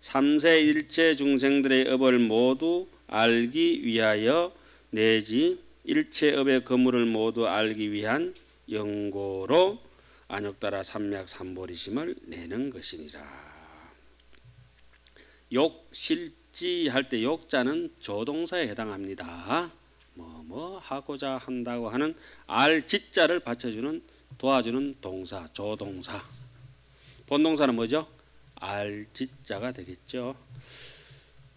삼세 일체 중생들의 업을 모두 알기 위하여 내지 일체 업의 거물을 모두 알기 위한 연고로 안욕따라 삼약 삼보리심을 내는 것이니라. 욕 실지 할 때 욕자는 조동사에 해당합니다. 뭐뭐 하고자 한다고 하는 알 지자를 받쳐주는 도와주는 동사 조동사. 본동사는 뭐죠? 알 지자가 되겠죠.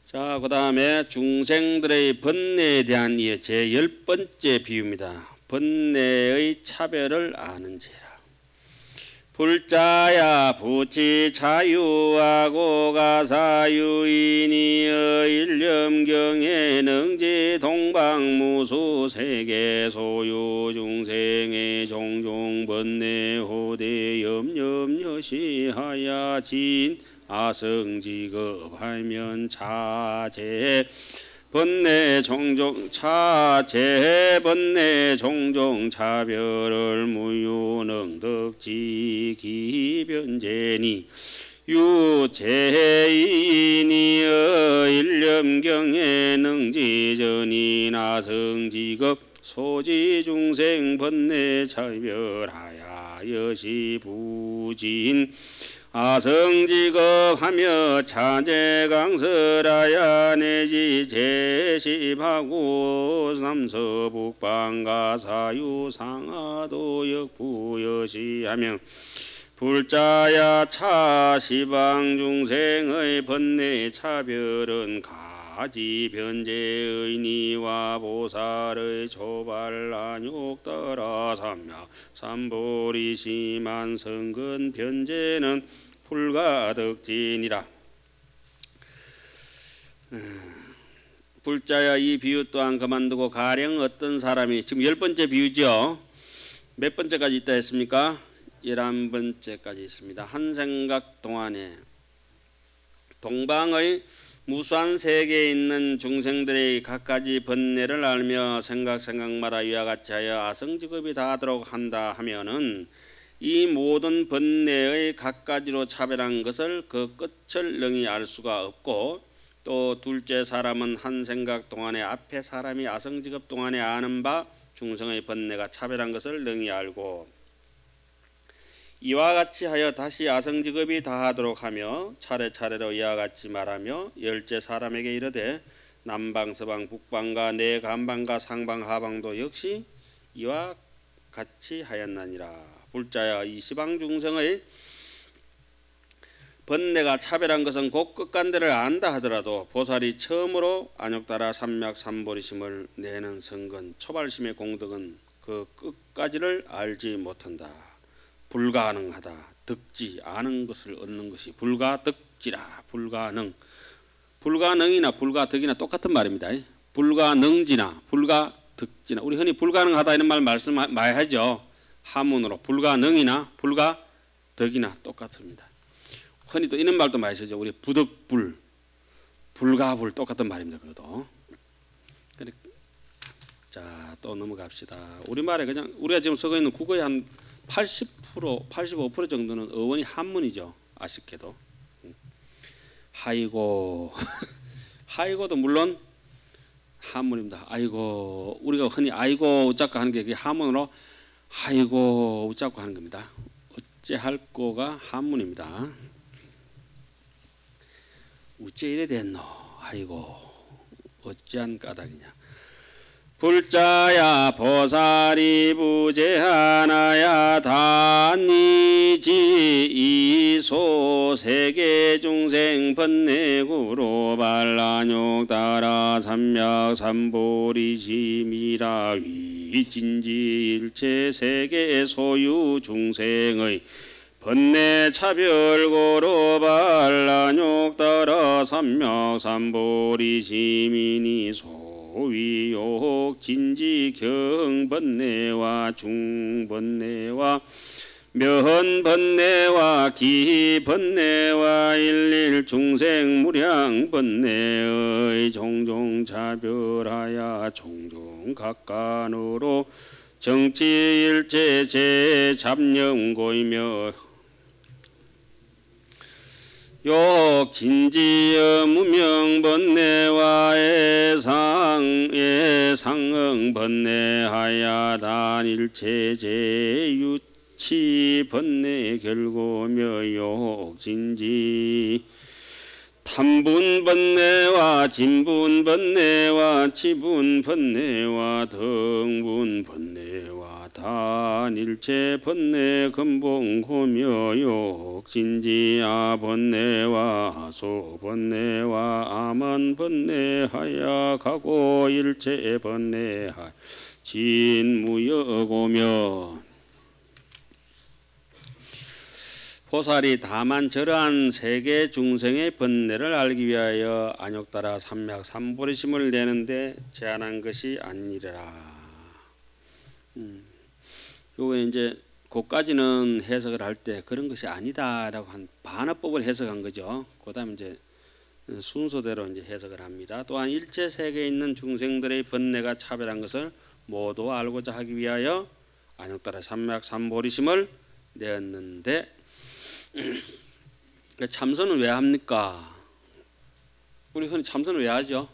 자, 그 다음에 중생들의 번뇌에 대한 제 열 번째 비유입니다. 번뇌의 차별을 아는 죄라. 불자야 부치 자유하고 가사유인이여 일념경에 능지 동방무수 세계 소유 중생의 종종 번뇌 호대 염염여시하야 진 아성지급하면 차제 번뇌 종종 차제 번뇌 종종 차별을 무유능 덕지 기변제니. 유제인이여 일념경에 능지전이 나성지급 소지중생 번뇌 차별하야 여시 부진 아성지급하며 차제강설하야 내지 제시하고 삼서북방가 사유 상하도 역부여시하며 불자야 차시방 중생의 번뇌 차별은 가 지 변제의 니와 보살의 초발란욕 따라 삼야 삼보리 심한 성근 변제는 불가득진이라. 불자야 이 비유 또한 그만두고 가령 어떤 사람이 지금 열 번째 비유죠. 몇 번째까지 있다 했습니까? 열한 번째까지 있습니다. 한 생각 동안에 동방의 무수한 세계에 있는 중생들의 각가지 번뇌를 알며 생각 생각마다 이와 같이 하여 아성직업이 다하도록 한다 하면은 이 모든 번뇌의 각가지로 차별한 것을 그 끝을 능히 알 수가 없고 또 둘째 사람은 한 생각 동안에 앞에 사람이 아성직업 동안에 아는 바 중생의 번뇌가 차별한 것을 능히 알고 이와 같이 하여 다시 아성직업이 다하도록 하며 차례차례로 이와 같이 말하며 열째 사람에게 이르되 남방 서방 북방과 내 간방과 상방 하방도 역시 이와 같이 하였나니라 불자야 이 시방 중생의 번뇌가 차별한 것은 곧 끝간대를 안다 하더라도 보살이 처음으로 안욕따라 삼맥 삼보리심을 내는 성근 초발심의 공덕은 그 끝까지를 알지 못한다. 불가능하다. 득지 아는 것을 얻는 것이 불가득지라 불가능. 불가능이나 불가득이나 똑같은 말입니다. 불가능지나 불가득지나 우리 흔히 불가능하다 이런 말 말씀 많이 하죠. 하문으로 불가능이나 불가득이나 똑같습니다. 흔히 또 이런 말도 많이 쓰죠. 우리 부득불, 불가불 똑같은 말입니다. 그것도. 자, 또 넘어갑시다. 우리말에 그냥 우리가 지금 쓰고 있는 국어의 한 80%, 85% 정도는 어원이 한문이죠. 아쉽게도. 하이고 하이고도 물론 한문입니다. 아이고 우리가 흔히 아이고 웃자고 하는 게 한문으로 아이고 웃자고 하는 겁니다. 어찌할 거가 한문입니다. 어째 이래 됐노? 아이고 어찌한 까닭이냐? 불자야 보살이 부재하나야 단이지 이소 세계 중생 번뇌구로 발란욕 따라 삼약 삼보리심이라 위진지 일체 세계 소유 중생의 번뇌 차별고로 발란욕 따라 삼약 삼보리 시민이 소 위욕 진지 경번뇌와 중번뇌와 면번뇌와 기번뇌와 일일 중생 무량 번뇌의 종종 차별하야 종종 각간으로 정치일체 제 잡념고이며 욕 진지여 무명 번뇌와 애상 애상응 번뇌하야 단일체 제 유치 번뇌 결고며 욕 진지. 탐분 번뇌와 진분 번뇌와 치분 번뇌와 등분 번뇌와 단일체 번뇌 근본고며 욕진지아 번뇌와 소 번뇌와 아만 번뇌하야 가고 일체 번뇌하 진무여고며 보살이 다만 저러한 세계 중생의 번뇌를 알기 위하여 안욕따라 삼맥 삼보리심을 내는데 제안한 것이 아니라. 음, 요거 이제 고까지는 해석을 할 때 그런 것이 아니다라고 한 반어법을 해석한 거죠. 그다음 이제 순서대로 이제 해석을 합니다. 또한 일체 세계에 있는 중생들의 번뇌가 차별한 것을 모두 알고자 하기 위하여 안욕따라 삼맥 삼보리심을 내었는데 그러니까 참선은 왜 합니까? 우리 흔히 참선을 왜 하죠?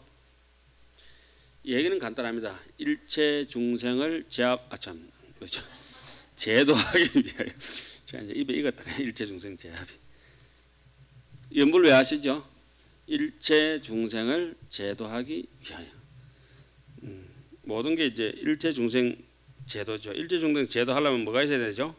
얘기는 간단합니다. 일체 중생을 제압 아참 그렇죠. 제도하기 위하여 제가 이제 입에 익었다가 일체 중생 제압이 연불 왜 하시죠? 일체 중생을 제도하기 위하여 음, 모든 게 이제 일체 중생 제도죠. 일체 중생 제도하려면 뭐가 있어야 되죠?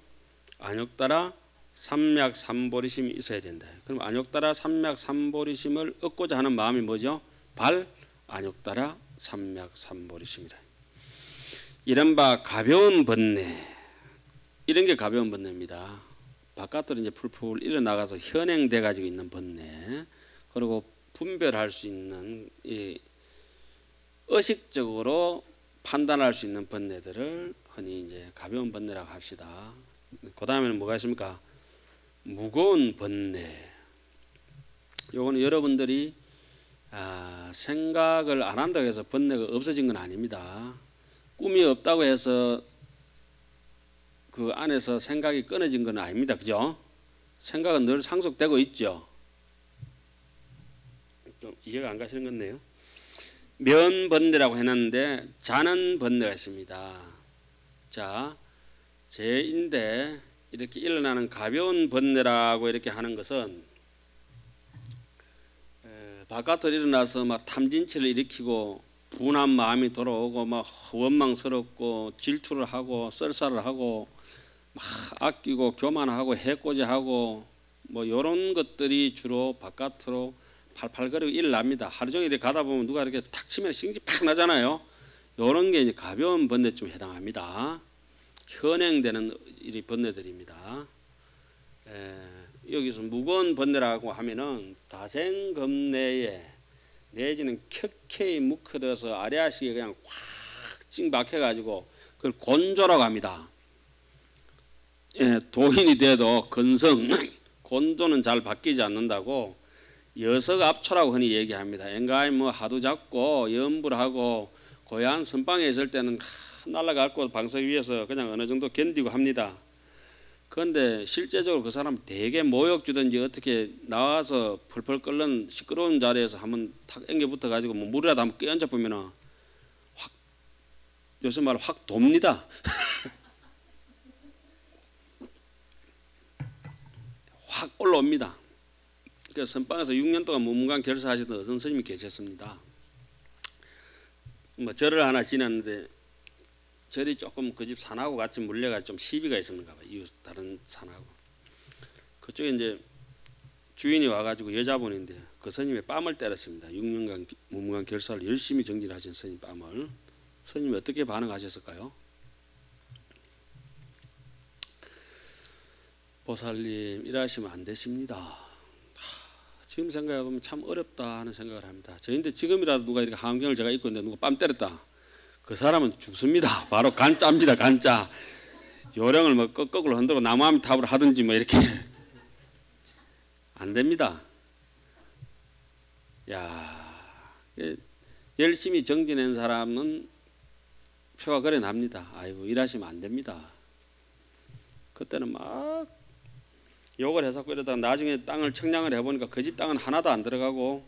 안욕따라 삼맥 삼보리심이 있어야 된다. 그럼 안욕따라 삼맥 삼보리심을 얻고자 하는 마음이 뭐죠? 발 안욕따라 삼맥 삼보리심이라. 이른바 가벼운 번뇌 이런 게 가벼운 번뇌입니다. 바깥으로 이제 풀풀 일어 나가서 현행돼 가지고 있는 번뇌 그리고 분별할 수 있는 이 의식적으로 판단할 수 있는 번뇌들을 흔히 이제 가벼운 번뇌라고 합시다. 그 다음에는 뭐가 있습니까? 무거운 번뇌. 요거는 여러분들이 아, 생각을 안 한다고 해서 번뇌가 없어진 건 아닙니다. 꿈이 없다고 해서 그 안에서 생각이 끊어진 건 아닙니다. 그죠? 생각은 늘 상속되고 있죠. 좀 이해가 안 가시는 건데요. 면 번뇌라고 해놨는데 자는 번뇌가 있습니다. 자, 제인데 이렇게 일어나는 가벼운 번뇌라고 이렇게 하는 것은 바깥으로 일어나서 막 탐진치를 일으키고 분한 마음이 돌아오고 막 원망스럽고 질투를 하고 썰살을 하고 막 아끼고 교만하고 해코지하고 뭐 이런 것들이 주로 바깥으로 팔팔거리고 일납니다. 하루 종일 가다 보면 누가 이렇게 탁 치면 신기 팍 나잖아요. 이런 게 이제 가벼운 번뇌쯤 해당합니다. 현행되는 이 번뇌들입니다. 에, 여기서 무거운 번뇌라고 하면은 다생검내에 내지는 켜켜이 묵혀져서 아래아식에 그냥 꽉 찡 박혀가지고 그걸 곤조라고 합니다. 예, 도인이 돼도 건성 곤조는 잘 바뀌지 않는다고 여석 압초라고 흔히 얘기합니다. 엔가이 뭐 하도 잡고 염불하고 고향 선방에 있을 때는 날라갈 곳 방석 위에서 그냥 어느 정도 견디고 합니다. 그런데 실제적으로 그 사람 되게 모욕 주든지 어떻게 나와서 펄펄 끓는 시끄러운 자리에서 한번 탁 앵겨 붙어 가지고 뭐 물이라도 한번 끼얹어 보면은 확 요새 말확 돕니다. 확 올라옵니다. 그 선방에서 6년 동안 무문관 결사하시던 어선 스님이 계셨습니다. 뭐 절을 하나 지났는데 절이 조금 그 집 산하고 같이 물려가 좀 시비가 있었는가 봐 이웃 다른 산하고 그쪽에 이제 주인이 와가지고 여자분인데 그 스님의 뺨을 때렸습니다 6년간 무문관 결사를 열심히 정진하신 스님 뺨을 스님이 어떻게 반응하셨을까요? 보살님 일하시면 안 되십니다. 지금 생각해 보면 참 어렵다 하는 생각을 합니다. 저인데 지금이라도 누가 이렇게 한경을 제가 입고 있는데 누가 뺨 때렸다. 그 사람은 죽습니다. 바로 간짜입니다. 간짜. 요령을 뭐 거꾸로 흔들고 나무함 탑을 하든지 뭐 이렇게 안 됩니다. 야 열심히 정진한 사람은 표가 그래 납니다. 아이고 일하시면 안 됩니다. 그때는 막 욕을 해서 이러다가 나중에 땅을 청량을 해보니까 그 집 땅은 하나도 안 들어가고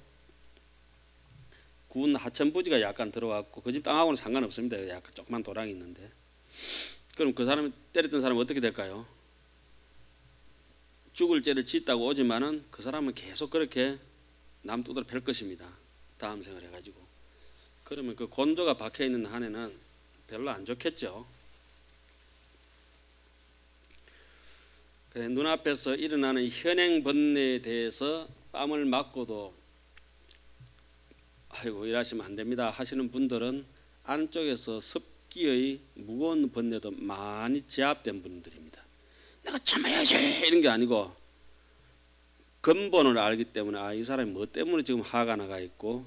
군 하천 부지가 약간 들어왔고 그 집 땅하고는 상관없습니다. 약간 조그만 도랑이 있는데 그럼 그 사람이 때렸던 사람은 어떻게 될까요? 죽을 죄를 짓다고 오지만은 그 사람은 계속 그렇게 남 두드러 팰 것입니다. 다음 생을 해가지고 그러면 그 곤조가 박혀 있는 한에는 별로 안 좋겠죠. 그래, 눈앞에서 일어나는 현행 번뇌에 대해서 뺨을 맞고도 아이고 일하시면 안 됩니다 하시는 분들은 안쪽에서 습기의 무거운 번뇌도 많이 제압된 분들입니다. 내가 참아야지 이런 게 아니고 근본을 알기 때문에 아 이 사람이 뭐 때문에 지금 화가 나가 있고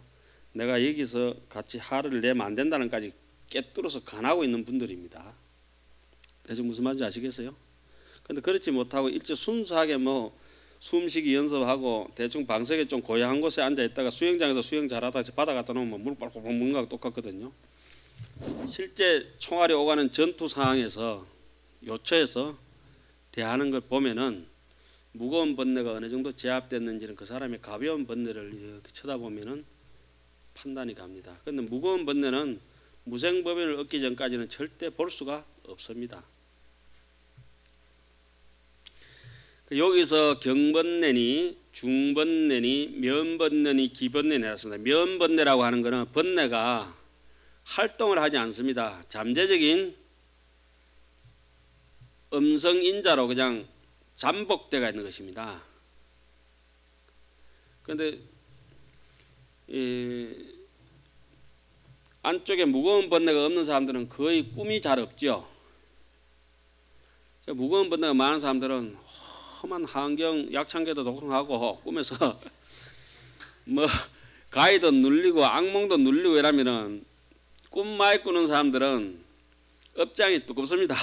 내가 여기서 같이 화를 내면 안 된다는까지 깨뚫어서 간하고 있는 분들입니다. 대체 무슨 말인지 아시겠어요? 근데 그렇지 못하고 일제 순수하게 뭐 숨쉬기 연습하고 대충 방석에 좀 고요한 곳에 앉아 있다가 수영장에서 수영 잘하다 바다 갖다 놓으면 물 먹는 거하고 똑같거든요. 실제 총알이 오가는 전투 상황에서 요처에서 대하는 걸 보면은 무거운 번뇌가 어느 정도 제압됐는지는 그 사람의 가벼운 번뇌를 이렇게 쳐다보면은 판단이 갑니다. 그런데 무거운 번뇌는 무생법인을 얻기 전까지는 절대 볼 수가 없습니다. 그 여기서 경번뇌니 중번뇌니 면번뇌니 기번뇌니 나왔습니다. 면번뇌라고 하는 것은 번뇌가 활동을 하지 않습니다. 잠재적인 음성 인자로 그냥 잠복되어 있는 것입니다. 그런데 이 안쪽에 무거운 번뇌가 없는 사람들은 거의 꿈이 잘 없죠. 무거운 번뇌가 많은 사람들은 험한 환경 약창계도 독통하고 꿈에서 뭐 가위도 눌리고 악몽도 눌리고 이러면은 꿈 많이 꾸는 사람들은 업장이 두껍습니다.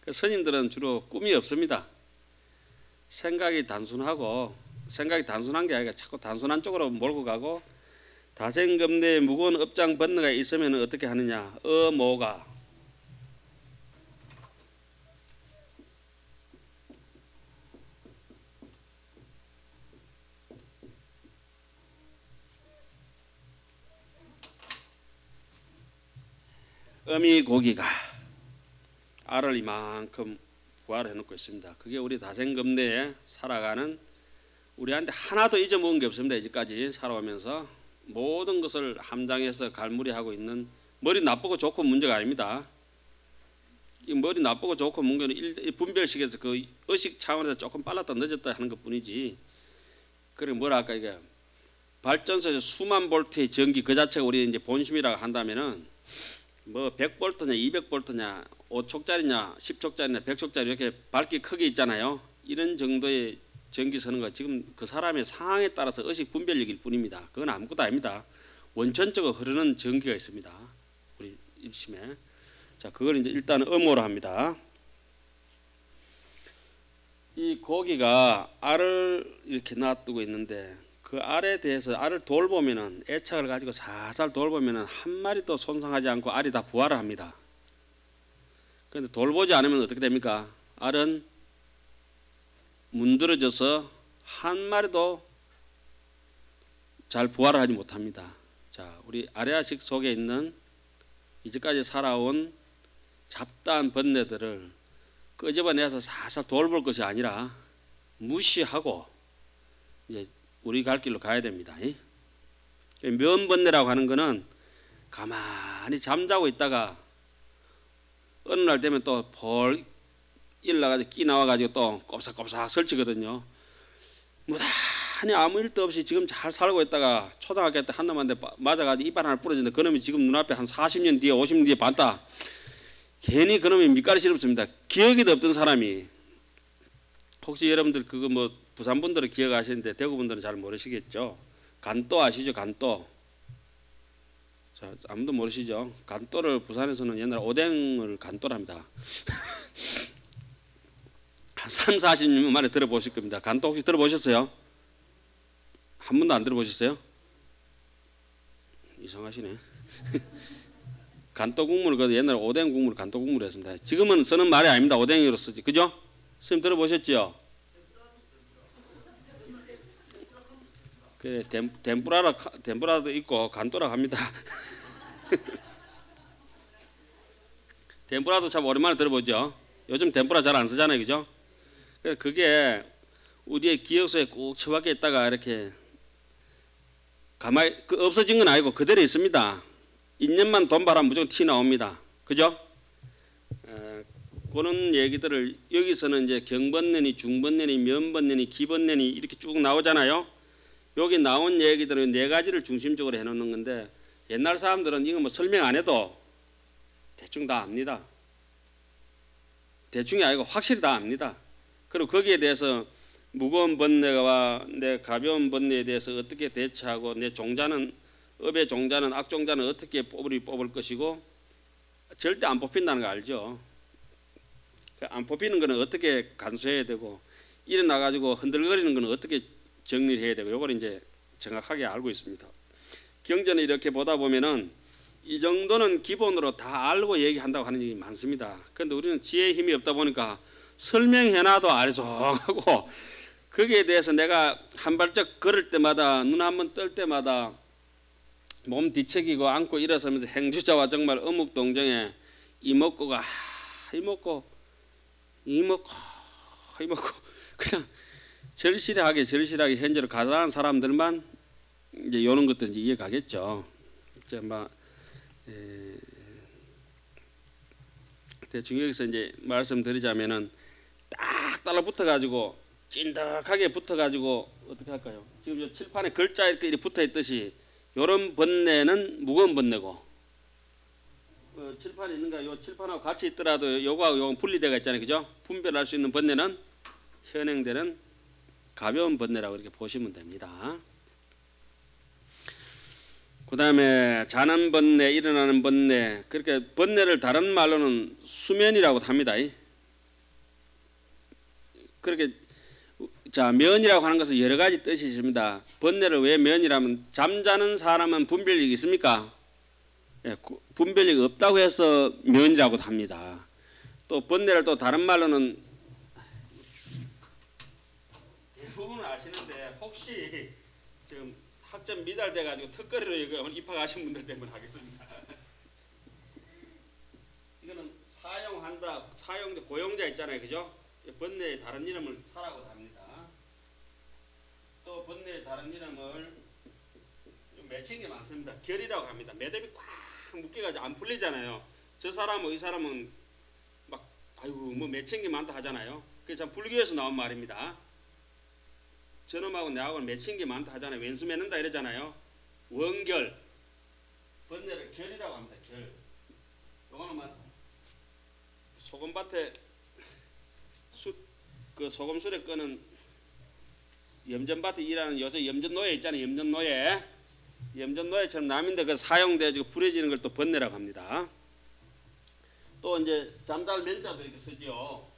그 스님들은 주로 꿈이 없습니다. 생각이 단순하고 생각이 단순한 게 아니라 자꾸 단순한 쪽으로 몰고 가고 다생금내에 무거운 업장 번뇌가 있으면 어떻게 하느냐 어모가 어미 고기가 알을 이만큼 부활해 놓고 있습니다. 그게 우리 다생금내에 살아가는 우리한테 하나도 잊어먹은 게 없습니다. 이제까지 살아오면서 모든 것을 함장해서 갈무리하고 있는 머리 나쁘고 좋고 문제가 아닙니다. 이 머리 나쁘고 좋고 문제는 분별식에서 그 의식 차원에서 조금 빨랐다 늦었다 하는 것뿐이지. 그래 뭐랄까 이게 발전소에서 수만 볼트의 전기 그 자체가 우리 이제 본심이라고 한다면은 뭐 100볼트냐 200볼트냐 5촉짜리냐 10촉짜리냐 100촉짜리 이렇게 밝기 크게 있잖아요. 이런 정도의 전기 서는 거 지금 그 사람의 상황에 따라서 의식 분별력일 뿐입니다. 그건 아무것도 아닙니다. 원천적으로 흐르는 전기가 있습니다. 우리 일심에. 자, 그걸 이제 일단 음모로 합니다. 이 고기가 알을 이렇게 놔두고 있는데 그 알에 대해서 알을 돌보면은 애착을 가지고 살살 돌보면은 한 마리 도 손상하지 않고 알이 다 부활을 합니다. 그런데 돌보지 않으면 어떻게 됩니까? 알은 문드러져서 한 마리도 잘 부활을 하지 못합니다. 자, 우리 아레아식 속에 있는 이제까지 살아온 잡다한 번뇌들을 끄집어내서 살살 돌볼 것이 아니라 무시하고 이제 우리 갈 길로 가야 됩니다. 면번뇌라고 하는 것은 가만히 잠자고 있다가 어느 날 되면 또벌 일나가지고 끼 나와가지고 또 꼼삭꼼삭 설치거든요. 무단히 아무 일도 없이 지금 잘 살고 있다가 초등학교 때 한 놈한테 맞아가지고 이빨 하나 부러졌는데 그놈이 지금 눈앞에 한 40년 뒤에 50년 뒤에 봤다. 괜히 그놈이 밑가리 싫습니다. 기억에도 없던 사람이 혹시 여러분들 그거 뭐 부산 분들은 기억하시는데 대구 분들은 잘 모르시겠죠. 간도 아시죠? 간도. 자, 아무도 모르시죠? 간도를 부산에서는 옛날 오뎅을 간도랍니다. 한 3, 40년 만에 들어보실 겁니다. 간도 혹시 들어보셨어요? 한 번도 안 들어보셨어요? 이상하시네. 간도 국물을 그 옛날 오뎅 국물 간도 국물 했습니다. 지금은 쓰는 말이 아닙니다. 오뎅으로 쓰지. 그죠? 선생님 들어보셨죠? 그래 덴, 덴뿌라라 덴뿌라도 있고 간또라 합니다. 덴뿌라도 참 오랜만에 들어보죠. 요즘 덴뿌라 잘 안 쓰잖아요, 그죠? 그래서 그게 우리의 기억속에 꼭 처박혀 있다가 이렇게 가만히 그 없어진 건 아니고 그대로 있습니다. 인연만 돈 바람 무조건 티 나옵니다. 그죠? 에, 그런 얘기들을 여기서는 이제 경번년이 중번년이 면번년이 기번년이 이렇게 쭉 나오잖아요. 여기 나온 얘기들은 네 가지를 중심적으로 해놓는 건데 옛날 사람들은 이거 뭐 설명 안 해도 대충 다 압니다. 대충이 아니고 확실히 다 압니다. 그리고 거기에 대해서 무거운 번뇌와 내 가벼운 번뇌에 대해서 어떻게 대처하고 내 종자는 업의 종자는 악종자는 어떻게 뽑으리 뽑을 것이고 절대 안 뽑힌다는 거 알죠? 그안 뽑히는 거는 어떻게 간수해야 되고 일어나 가지고 흔들거리는 거는 어떻게 정리를 해야 되고 요걸 이제 정확하게 알고 있습니다. 경전을 이렇게 보다 보면은 이 정도는 기본으로 다 알고 얘기한다고 하는 얘기 많습니다. 그런데 우리는 지혜의 힘이 없다 보니까 설명해놔도 아래종하고 거기에 대해서 내가 한 발짝 걸을 때마다 눈 한 번 뜰 때마다 몸 뒤척이고 앉고 일어서면서 행주자와 정말 어묵동정에 이먹고가 이먹고 이먹고 이먹고 그냥 절실하게 절실하게 현재로 가다한 사람들만 이제 요런 것들 이제 이해 가겠죠. 이제 막 에, 대충 여기서 이제 말씀드리자면은 딱 달라붙어 가지고 찐득하게 붙어 가지고 어떻게 할까요? 지금 요 칠판에 글자 이렇게 붙어 있듯이 요런 번뇌는 무거운 번뇌고 어, 칠판에 있는가 요 칠판하고 같이 있더라도 요거하고 요거 분리되어 있잖아요, 그죠? 분별할 수 있는 번뇌는 현행되는 가벼운 번뇌라고 이렇게 보시면 됩니다. 그 다음에 자는 번뇌, 일어나는 번뇌, 그렇게 번뇌를 다른 말로는 수면이라고 합니다. 그렇게 자 면이라고 하는 것은 여러 가지 뜻이 있습니다. 번뇌를 왜 면이라면 잠자는 사람은 분별력이 있습니까? 예, 구- 분별력이 없다고 해서 면이라고 합니다. 또 번뇌를 또 다른 말로는 대부분 혹시 지금 학점 미달돼 가지고 특거리로 이거 입학하신 분들 때문에 하겠습니다. 이거는 사용한다, 사용자 고용자 있잖아요, 그죠? 번뇌의 다른 이름을 사라고 합니다. 또 번뇌의 다른 이름을 맺힌 게 많습니다. 결이라고 합니다. 매듭이 꽉 묶여가지고 안 풀리잖아요. 저 사람은 이 사람은 막 아이고 뭐 맺힌 게 많다 하잖아요. 그래서 참 불교에서 나온 말입니다. 저놈하고 내하고는 맺힌 게 많다 하잖아요. 왼수 맺는다 이러잖아요. 원결 번뇌를 결이라고 합니다. 결. 요거는 막 소금밭에 숯그 소금술에 끄는 염전밭에 일하는 요새 염전노예 있잖아요. 염전노예. 염전노예처럼 남인데 그 사용돼가지고 불해지는 걸 또 번뇌라고 합니다. 또 이제 잠잘 면자도 이렇게. 뭐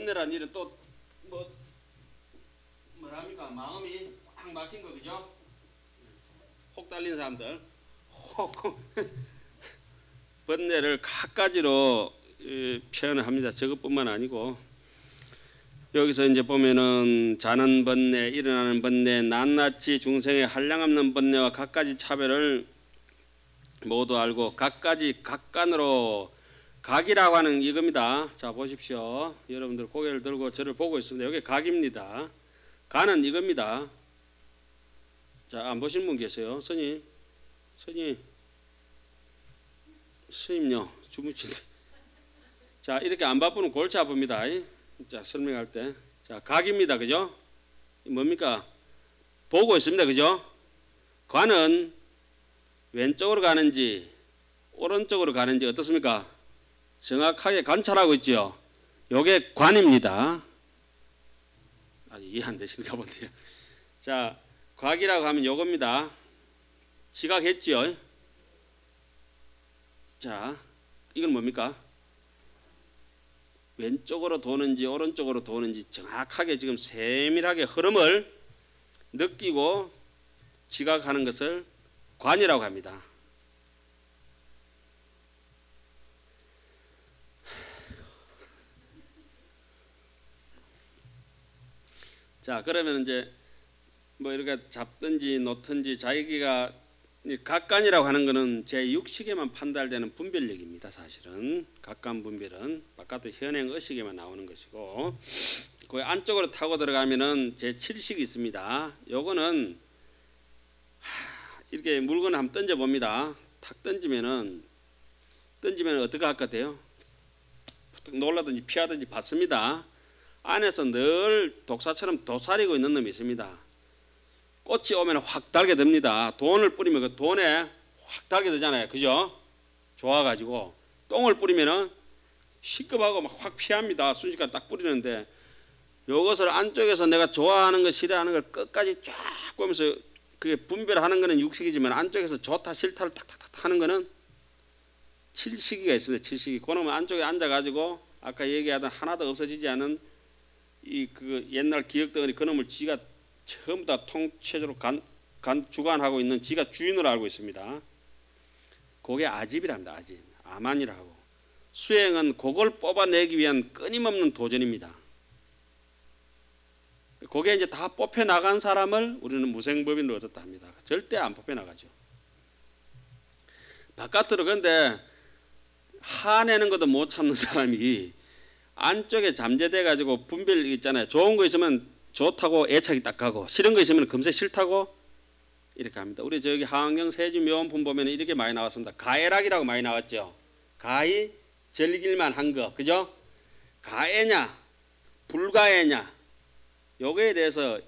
번뇌란 일은 또 뭐 뭐랍니까 마음이 꽉 막힌 거 그죠? 혹 달린 사람들 혹 번뇌를 갖가지로 예, 표현을 합니다. 저것뿐만 아니고 여기서 이제 보면은 자는 번뇌, 일어나는 번뇌, 낱낱이 중생의 한량없는 번뇌와 갖가지 차별을 모두 알고 갖가지 각간으로 각이라고 하는 이겁니다. 자 보십시오. 여러분들 고개를 들고 저를 보고 있습니다. 여기 각입니다. 가는 이겁니다. 자 안 보신 분 계세요? 스님, 스님, 스님요 주무친. 자 이렇게 안 바쁘면 골치 아픕니다. 자 설명할 때, 자 각입니다, 그죠? 뭡니까? 보고 있습니다, 그죠? 관은 왼쪽으로 가는지 오른쪽으로 가는지 어떻습니까? 정확하게 관찰하고 있죠. 요게 관입니다. 아주 이해 안 되시는가 본데요. 자, 과기라고 하면 요겁니다. 지각했죠. 자, 이건 뭡니까? 왼쪽으로 도는지 오른쪽으로 도는지 정확하게 지금 세밀하게 흐름을 느끼고 지각하는 것을 관이라고 합니다. 자 그러면 이제 뭐 이렇게 잡든지 놓든지 자기가 이 각간이라고 하는 거는 제 육식에만 판달되는 분별력입니다. 사실은 각간 분별은 바깥의 현행 의식에만 나오는 것이고 그 안쪽으로 타고 들어가면은 제 7식이 있습니다. 요거는 하, 이렇게 물건을 한번 던져 봅니다. 탁 던지면은 던지면 어떻게 할 것 같아요? 툭 놀라든지 피하든지 받습니다. 안에서 늘 독사처럼 도사리고 있는 놈이 있습니다. 꽃이 오면 확 달게 됩니다. 돈을 뿌리면 그 돈에 확 달게 되잖아요. 그죠? 좋아가지고 똥을 뿌리면은 시급하고 막 확 피합니다. 순식간에 딱 뿌리는데 이것을 안쪽에서 내가 좋아하는 것 싫어하는 걸 끝까지 쫙 보면서 그게 분별하는 거는 육식이지만 안쪽에서 좋다 싫다를 탁탁탁 하는 거는 칠식이가 있습니다. 칠식이 그놈은 안쪽에 앉아가지고 아까 얘기하던 하나도 없어지지 않은 이 그 옛날 기억 덩어리 그놈을 지가 전부 다 통체적으로 간, 간 주관하고 있는 지가 주인으로 알고 있습니다. 그게 아집이랍니다. 아집. 아만이라고. 수행은 그걸 뽑아내기 위한 끊임없는 도전입니다. 그게 이제 다 뽑혀 나간 사람을 우리는 무생법인으로 얻었다 합니다. 절대 안 뽑혀 나가죠. 바깥으로 근데 화내는 것도 못 참는 사람이 안쪽에 잠재돼 가지고 분별 있잖아요. 좋은 거 있으면 좋다고 애착이 딱 가고 싫은 거 있으면 금세 싫다고 이렇게 합니다. 우리 저기 하안경 세지묘원품 보면 이렇게 많이 나왔습니다. 가해락이라고 많이 나왔죠. 가히 즐길만 한 거, 그죠? 가해냐, 불가해냐, 요거에 대해서